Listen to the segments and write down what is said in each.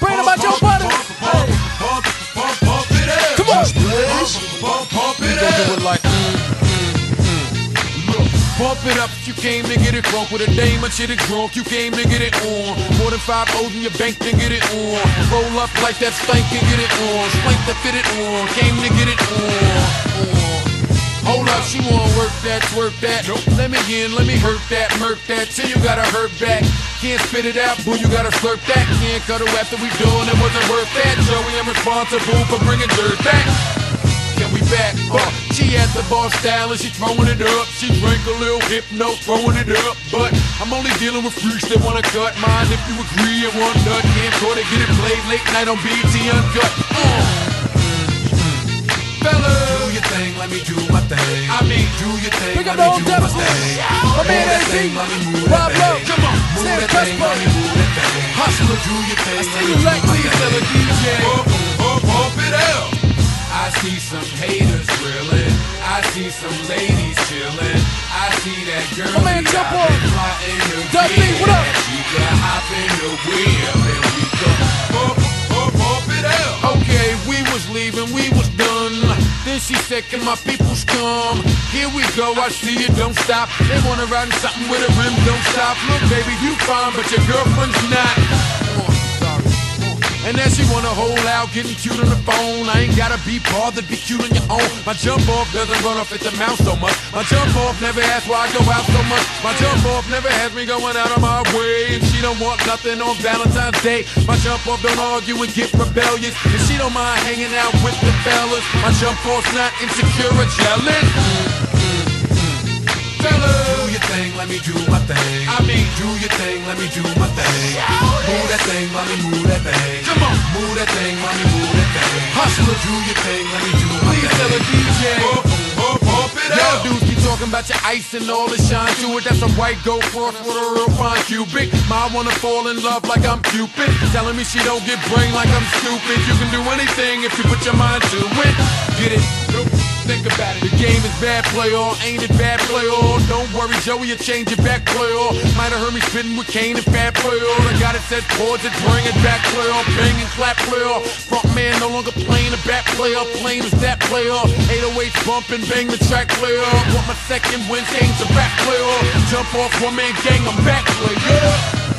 Bring about your butter. up. Come on. Bump, bump it Don't do it like Bump it up, you came to get it drunk with a dame and shit it drunk, you came to get it on. More than five O's in your bank to get it on. Roll up like that stank and get it on. Spank to fit it on, came to get it on. on. Hold up, she wanna work that, twerk that. Let me in, let me hurt that, murk that. Till you gotta hurt back. Can't spit it out, boo, you gotta slurp that. Can't cut her after we done, it wasn't worth that. Joey, I'm responsible for bringing dirt back. Can we back up? She at the bar style and she throwing it up. She drank a little hypno, throwing it up. But I'm only dealing with freaks that wanna cut mine. If you agree, it one nut. Can't to get it played late night on BET Uncut. Uh. Do your thing, Pick up the old devil. My man AZ. thing, let me move Rob Lowe. thing. Come on. Move Sam that thing, let me move that thing. Hustler. Do your thing, let see you like please tell a. DJ. Bump it out. I see some haters grilling. I see some ladies chilling. I see that girl. My man, jump on. B, what up? She can hop in the wheel and we go bump, bump, bump it out. Okay, we was leaving, we was done. She said, Can my peoples come? Here we go, I see you, don't stop. They wanna ride in something with a rim, don't stop. Look, baby, you fine, but your girlfriend's not. And then she wanna hold out, getting cute on the phone. I ain't gotta be bothered, be cute on your own. My jump off doesn't run off at the mouth so much. My jump off never asks why I go out so much. My jump off never has me going out of my way. And she don't want nothing on Valentine's Day. My jump off don't argue and get rebellious. And she don't mind hanging out with the fellas. My jump off's not insecure or jealous. Let me do my thing. I mean, do your thing, let me do my thing. Oh, move that thing, me move that thing. Come on. Move that thing, me move that thing. Hustler. Do your thing, let me do my Please tell a thing. DJ. Bump, bump, bump it Yo, out. dudes keep talking about your ice and all the shine to it. That's a white gold cross with a real fine cubic. My wanna fall in love like I'm Cupid. Telling me she don't get brain like I'm stupid. You can do anything if you put your mind to it. Get it? Think about it. The game is bad play on, ain't it bad play on? Don't worry, Joey, you change it back play on. Might have heard me spitting with Kane and Fat play on. I got it set chords and bring it back play on. Bang and clap play on. Front man no longer playing the back play off. Plain as that play off. 808 bumping, bang the track play off. Want my second win, change the back play off. Jump off one man gang, I'm back play. Yeah.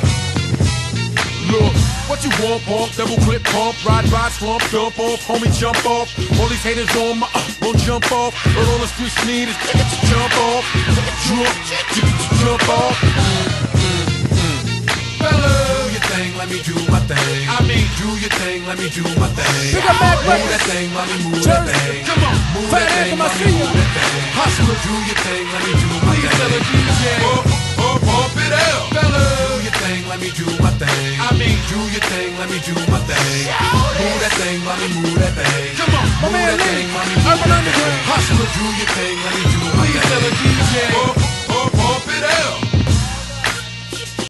Look, what you want, pump, double clip, pump, ride, ride, slump, dump off, homie, jump off. All these haters on my, uh, won't jump off. But all the streets need is to jump off, jump, jump off. Fellas, Do your thing, let me do my thing. I mean, do your thing, let me do my thing. Pick up Mac Move that thing, let me move that thing. Come on. Move Fat that thing, let me move that thing. Hustler. Do your thing, let me do thing. Mean, do your thing, let me do my thing. Move that thing, let me move that thing. come on. My man that Lee, thing, let me move Urban that Underground. thing. Hustler, do your thing, let me do my Please tell a thing. DJ.